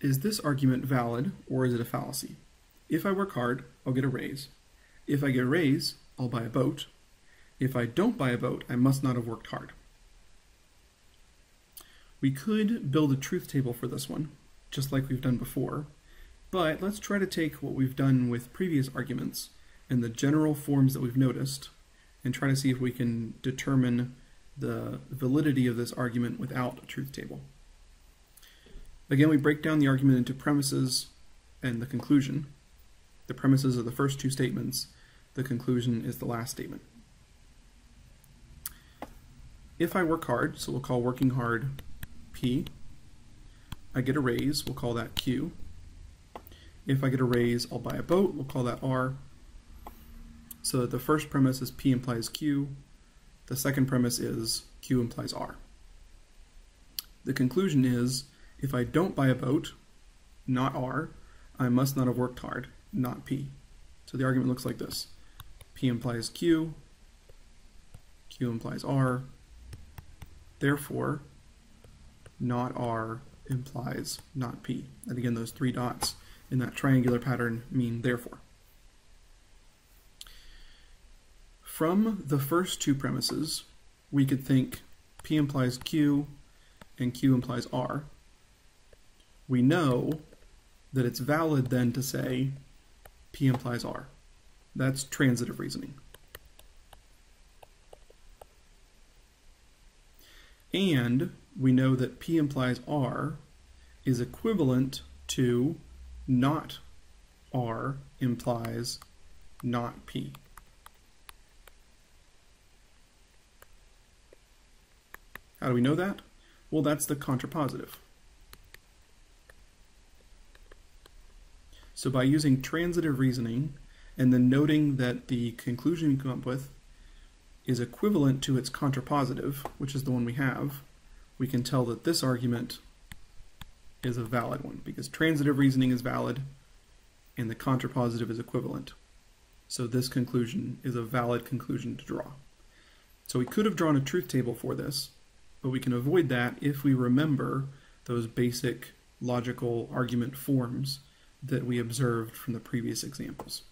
Is this argument valid or is it a fallacy? If I work hard, I'll get a raise. If I get a raise, I'll buy a boat. If I don't buy a boat, I must not have worked hard. We could build a truth table for this one, just like we've done before, but let's try to take what we've done with previous arguments and the general forms that we've noticed and try to see if we can determine the validity of this argument without a truth table. Again, we break down the argument into premises and the conclusion. The premises are the first two statements. The conclusion is the last statement. If I work hard, so we'll call working hard P. I get a raise, we'll call that Q. If I get a raise, I'll buy a boat, we'll call that R. So that the first premise is P implies Q, the second premise is Q implies R. The conclusion is if I don't buy a boat, not R, I must not have worked hard, not P. So the argument looks like this. P implies Q, Q implies R, therefore not R implies not P. And again, those three dots in that triangular pattern mean therefore. From the first two premises, we could think P implies Q and Q implies R. We know that it's valid then to say P implies R. That's transitive reasoning. And we know that P implies R is equivalent to not R implies not P. How do we know that? Well, that's the contrapositive. So by using transitive reasoning and then noting that the conclusion you come up with is equivalent to its contrapositive, which is the one we have, we can tell that this argument is a valid one because transitive reasoning is valid and the contrapositive is equivalent. So this conclusion is a valid conclusion to draw. So we could have drawn a truth table for this, but we can avoid that if we remember those basic logical argument forms that we observed from the previous examples.